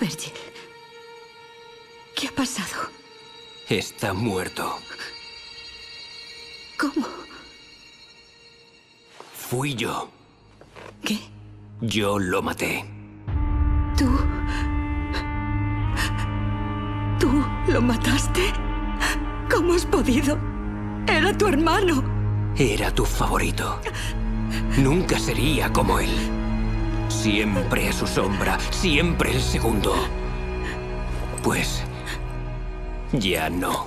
Virgil. ¿Qué ha pasado? Está muerto. ¿Cómo? Fui yo. ¿Qué? Yo lo maté. ¿Tú? ¿Tú lo mataste? ¿Cómo has podido? Era tu hermano. Era tu favorito. Nunca sería como él. Siempre a su sombra, siempre el segundo. Pues ya no.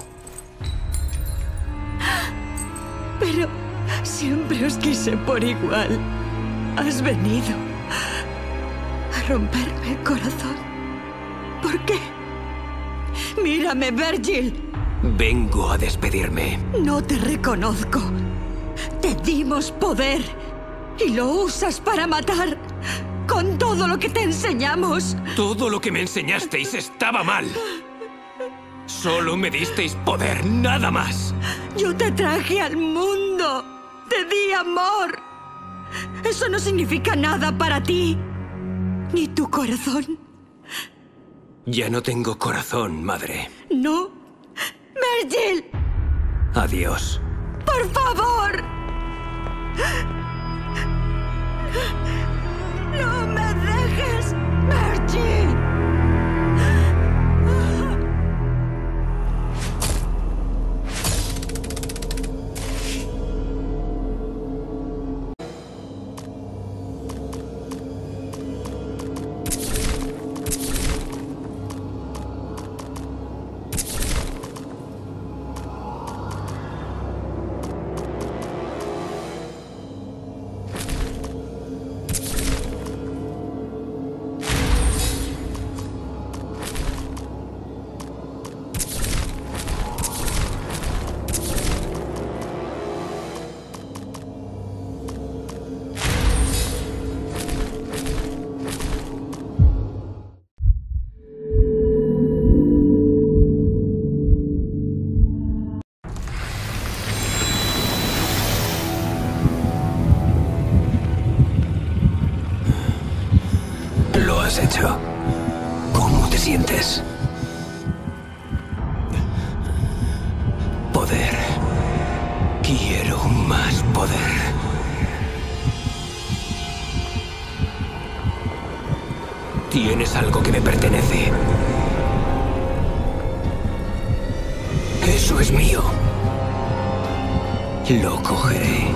Pero siempre os quise por igual. Has venido a romperme el corazón. ¿Por qué? Mírame, Virgil. Vengo a despedirme. No te reconozco. Te dimos poder y lo usas para matar con todo lo que te enseñamos. Todo lo que me enseñasteis estaba mal. Solo me disteis poder, nada más. Yo te traje al mundo. Te di amor. Eso no significa nada para ti. Ni tu corazón. Ya no tengo corazón, madre. No. Virgil, Adiós. por favor. No me dejes, Virgil. Quiero más poder. Tienes algo que me pertenece. Eso es mío. Lo cogeré.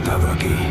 Estado aquí.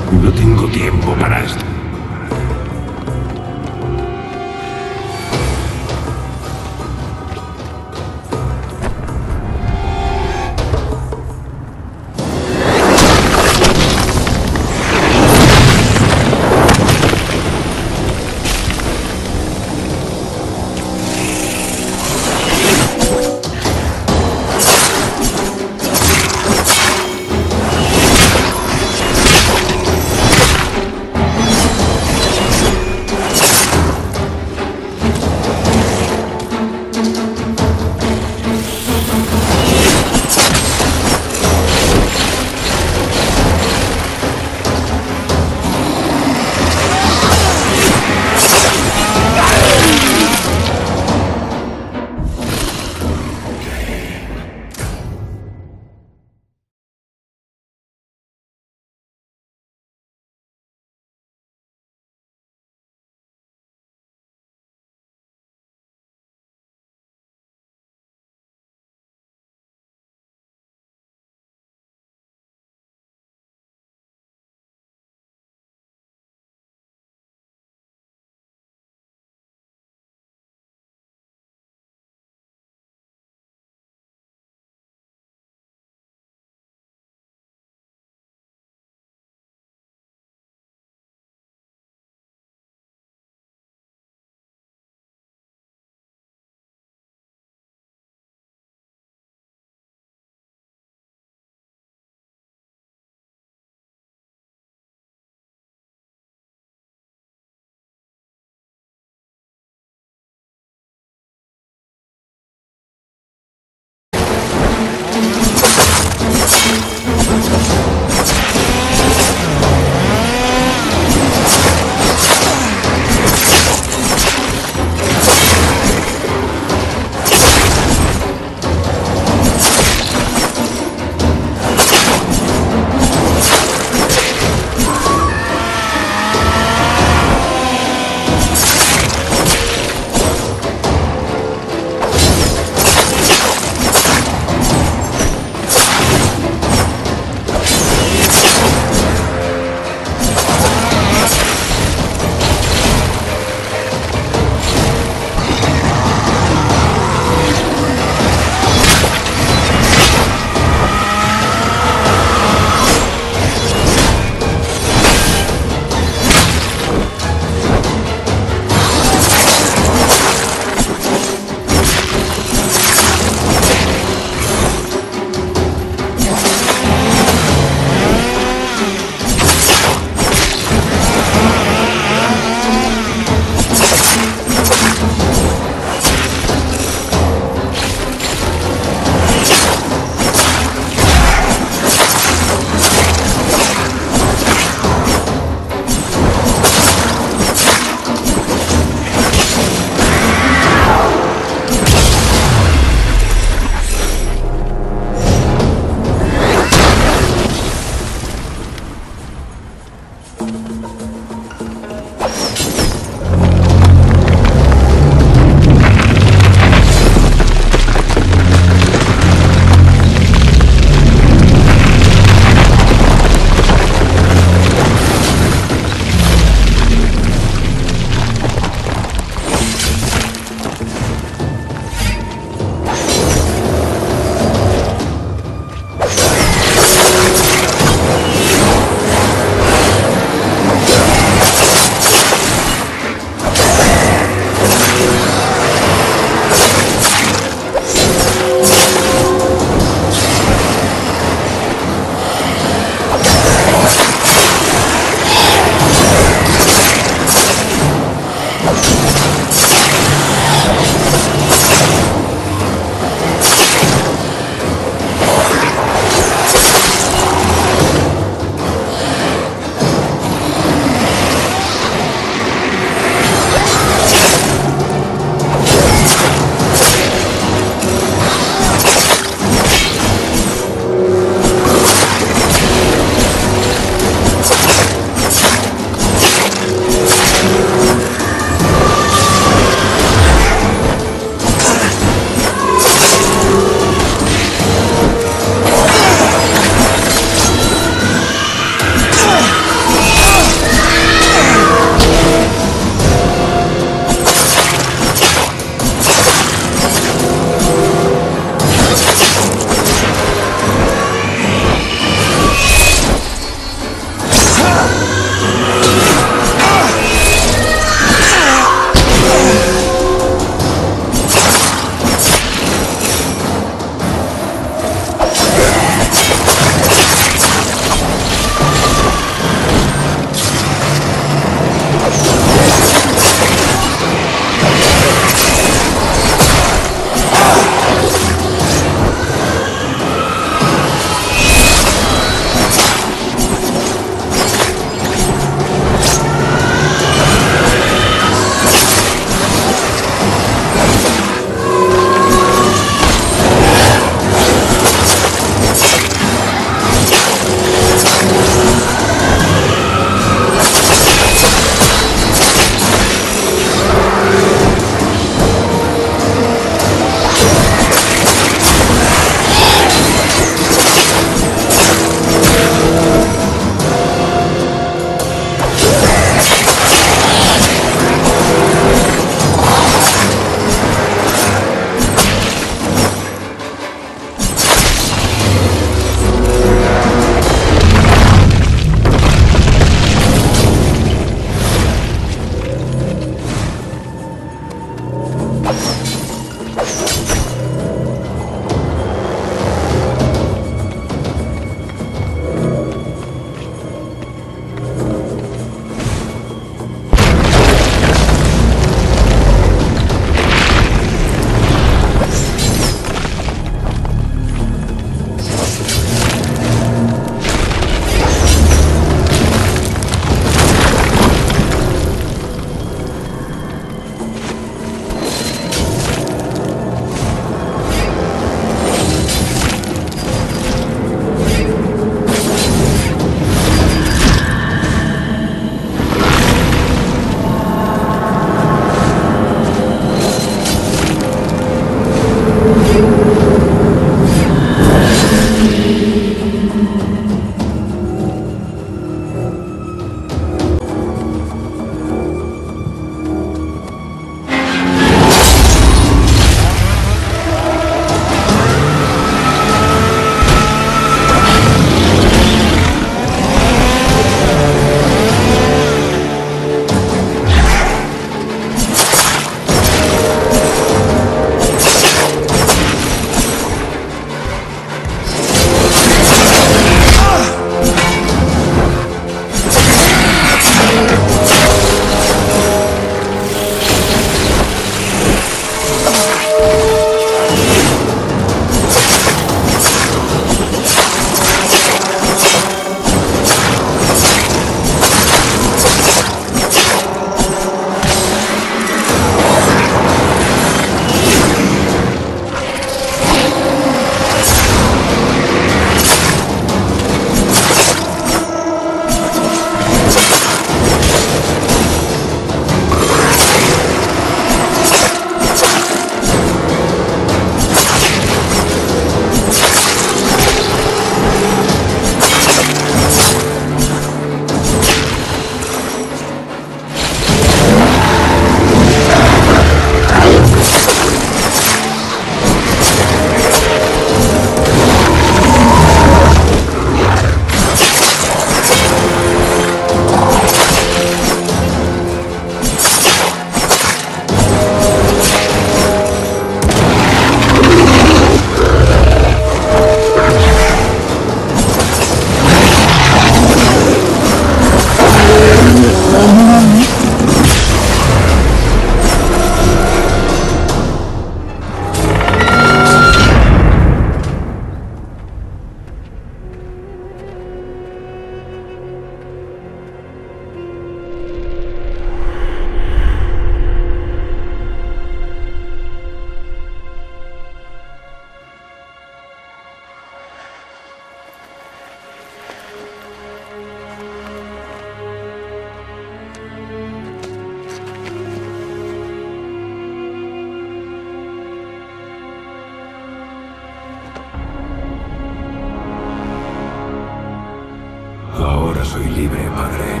Libre, padre.